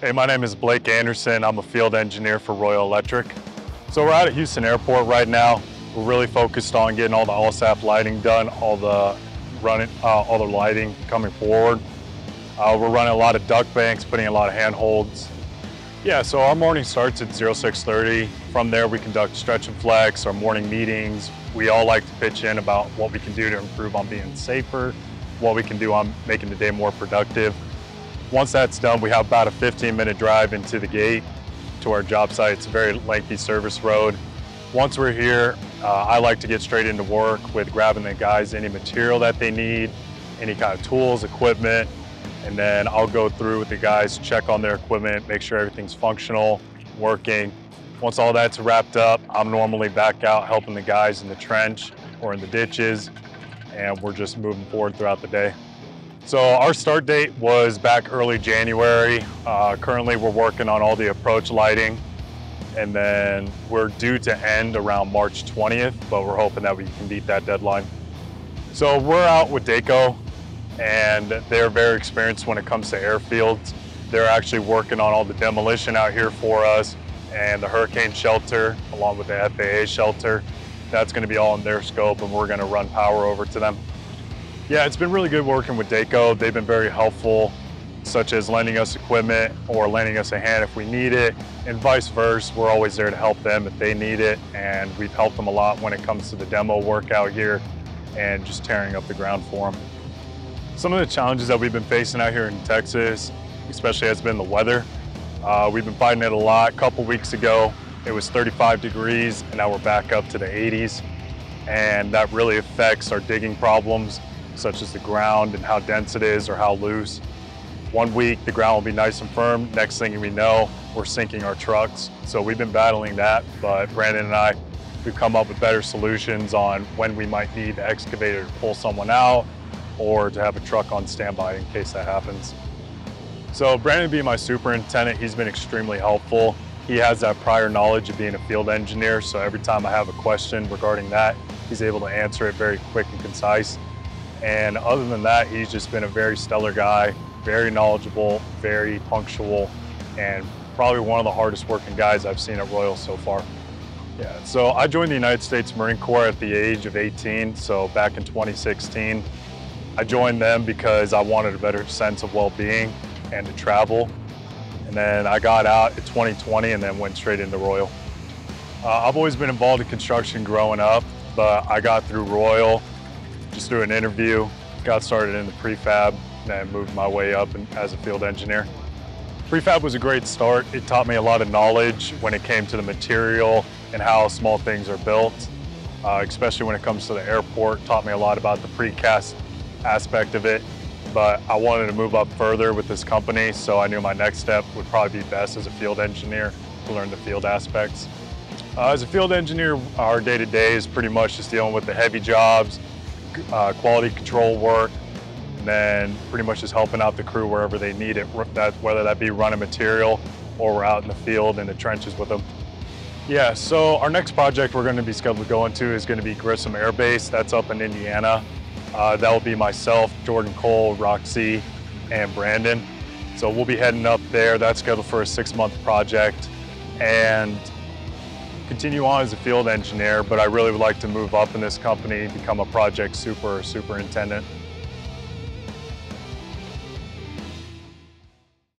Hey, my name is Blake Andersen. I'm a field engineer for Royal Electric. So we're out at Houston Airport right now. We're really focused on getting all the LSAP lighting done, all the running, uh, all the lighting coming forward. Uh, we're running a lot of duct banks, putting a lot of handholds. Yeah, so our morning starts at 0630. From there, we conduct stretch and flex, our morning meetings. We all like to pitch in about what we can do to improve on being safer, what we can do on making the day more productive. Once that's done, we have about a 15 minute drive into the gate to our job site. It's a very lengthy service road. Once we're here, uh, I like to get straight into work with grabbing the guys any material that they need, any kind of tools, equipment, and then I'll go through with the guys, check on their equipment, make sure everything's functional, working. Once all that's wrapped up, I'm normally back out helping the guys in the trench or in the ditches, and we're just moving forward throughout the day. So our start date was back early January. Uh, currently we're working on all the approach lighting and then we're due to end around March 20th, but we're hoping that we can beat that deadline. So we're out with DACO and they're very experienced when it comes to airfields. They're actually working on all the demolition out here for us and the hurricane shelter along with the FAA shelter. That's gonna be all in their scope and we're gonna run power over to them. Yeah, it's been really good working with DACO. They've been very helpful, such as lending us equipment or lending us a hand if we need it, and vice versa. We're always there to help them if they need it, and we've helped them a lot when it comes to the demo work out here and just tearing up the ground for them. Some of the challenges that we've been facing out here in Texas, especially has been the weather. Uh, we've been fighting it a lot. A couple weeks ago, it was 35 degrees, and now we're back up to the 80s, and that really affects our digging problems such as the ground and how dense it is or how loose. One week the ground will be nice and firm. Next thing we know, we're sinking our trucks. So we've been battling that, but Brandon and I, we've come up with better solutions on when we might need the excavator to pull someone out or to have a truck on standby in case that happens. So Brandon being my superintendent, he's been extremely helpful. He has that prior knowledge of being a field engineer, so every time I have a question regarding that, he's able to answer it very quick and concise. And other than that, he's just been a very stellar guy, very knowledgeable, very punctual, and probably one of the hardest working guys I've seen at Royal so far. Yeah, so I joined the United States Marine Corps at the age of 18, so back in 2016. I joined them because I wanted a better sense of well-being and to travel. And then I got out in 2020 and then went straight into Royal. Uh, I've always been involved in construction growing up, but I got through Royal just through an interview, got started in the prefab, and moved my way up as a field engineer. Prefab was a great start. It taught me a lot of knowledge when it came to the material and how small things are built, uh, especially when it comes to the airport. Taught me a lot about the precast aspect of it, but I wanted to move up further with this company, so I knew my next step would probably be best as a field engineer to learn the field aspects. Uh, as a field engineer, our day-to-day -day is pretty much just dealing with the heavy jobs, uh, quality control work, and then pretty much just helping out the crew wherever they need it, that, whether that be running material or we're out in the field in the trenches with them. Yeah, so our next project we're going to be scheduled to go into is going to be Grissom Air Base. That's up in Indiana. Uh, that will be myself, Jordan Cole, Roxy, and Brandon. So we'll be heading up there. That's scheduled for a six-month project. And continue on as a field engineer, but I really would like to move up in this company, become a project super superintendent.